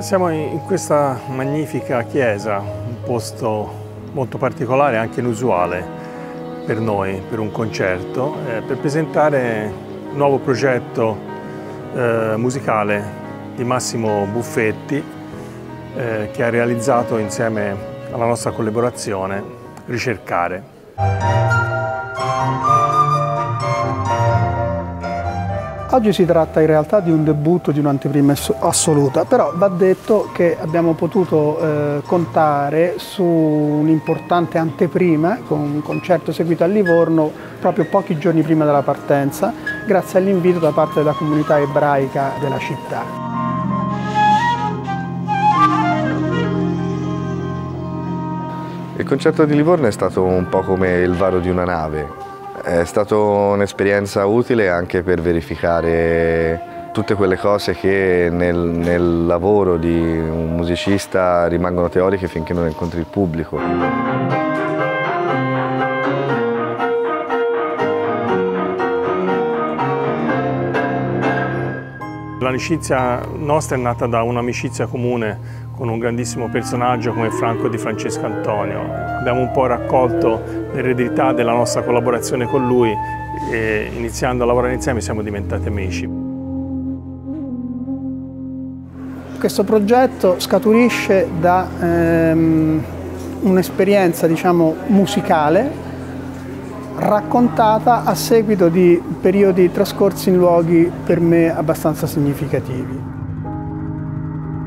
Siamo in questa magnifica chiesa, un posto molto particolare e anche inusuale per noi, per un concerto, eh, per presentare un nuovo progetto eh, musicale di Massimo Buffetti eh, che ha realizzato insieme alla nostra collaborazione Ricercare. Oggi si tratta in realtà di un debutto, di un'anteprima assoluta, però va detto che abbiamo potuto eh, contare su un'importante anteprima con un concerto eseguito a Livorno proprio pochi giorni prima della partenza, grazie all'invito da parte della comunità ebraica della città. Il concerto di Livorno è stato un po' come il varo di una nave, è stata un'esperienza utile anche per verificare tutte quelle cose che nel, nel, lavoro di un musicista rimangono teoriche finché non incontri il pubblico. L'amicizia nostra è nata da un'amicizia comune con un grandissimo personaggio come Franco di Francesco Antonio. Abbiamo un po' raccolto l'eredità della nostra collaborazione con lui e iniziando a lavorare insieme siamo diventati amici. Questo progetto scaturisce da ehm, un'esperienza diciamo, musicale raccontata a seguito di periodi trascorsi in luoghi per me abbastanza significativi.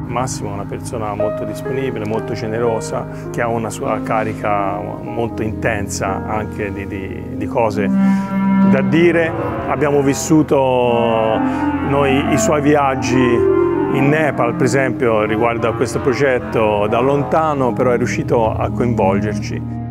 Massimo è una persona molto disponibile, molto generosa, che ha una sua carica molto intensa anche di, di, di cose da dire. Abbiamo vissuto noi i suoi viaggi in Nepal, per esempio, riguardo a questo progetto da lontano, però è riuscito a coinvolgerci.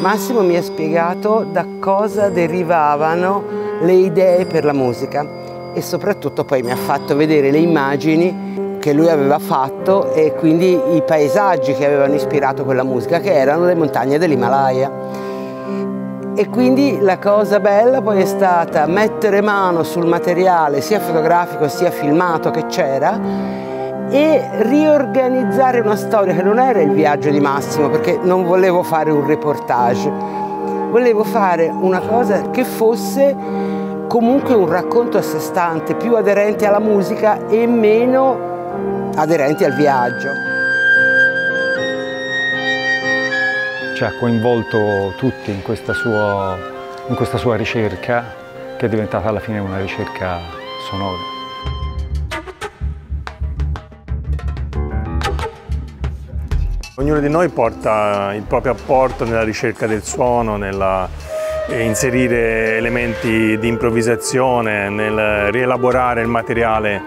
Massimo mi ha spiegato da cosa derivavano le idee per la musica e soprattutto poi mi ha fatto vedere le immagini che lui aveva fatto e quindi i paesaggi che avevano ispirato quella musica, che erano le montagne dell'Himalaya. E quindi la cosa bella poi è stata mettere mano sul materiale sia fotografico sia filmato che c'era e riorganizzare una storia che non era il viaggio di Massimo perché non volevo fare un reportage, volevo fare una cosa che fosse comunque un racconto a sé stante, più aderente alla musica e meno aderenti al viaggio. Ci ha coinvolto tutti in questa, sua, in questa sua ricerca, che è diventata alla fine una ricerca sonora. Ognuno di noi porta il proprio apporto nella ricerca del suono, nella inserire elementi di improvvisazione, nel rielaborare il materiale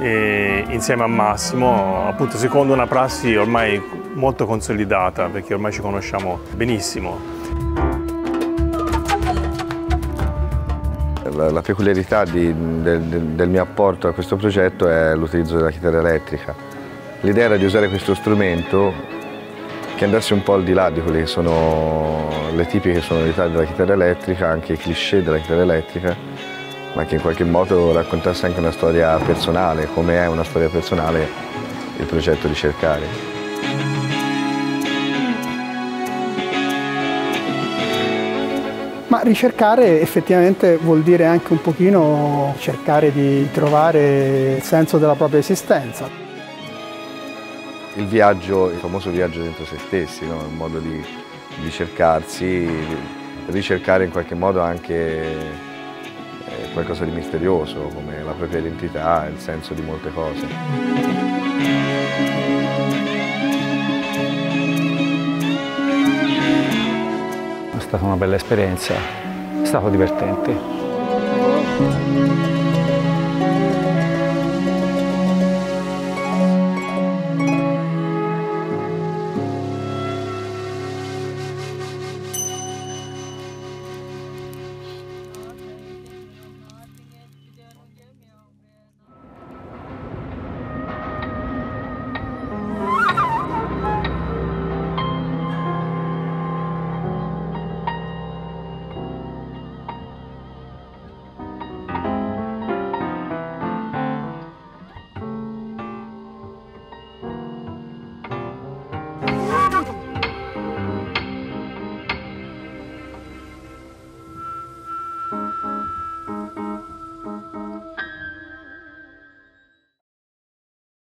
eh, insieme a Massimo, appunto secondo una prassi ormai molto consolidata perché ormai ci conosciamo benissimo. La, la peculiarità di, del, del mio apporto a questo progetto è l'utilizzo della chitarra elettrica. L'idea era di usare questo strumento che andasse un po' al di là di quelle che sono le tipiche sonorità della chitarra elettrica, anche i cliché della chitarra elettrica, ma che in qualche modo raccontasse anche una storia personale, come è una storia personale il progetto di cercare. Ma ricercare effettivamente vuol dire anche un pochino cercare di trovare il senso della propria esistenza il viaggio, il famoso viaggio dentro se stessi, no? il modo di, di, cercarsi, ricercare in qualche modo anche eh, qualcosa di misterioso, come la propria identità, il senso di molte cose. È stata una bella esperienza, è stato divertente.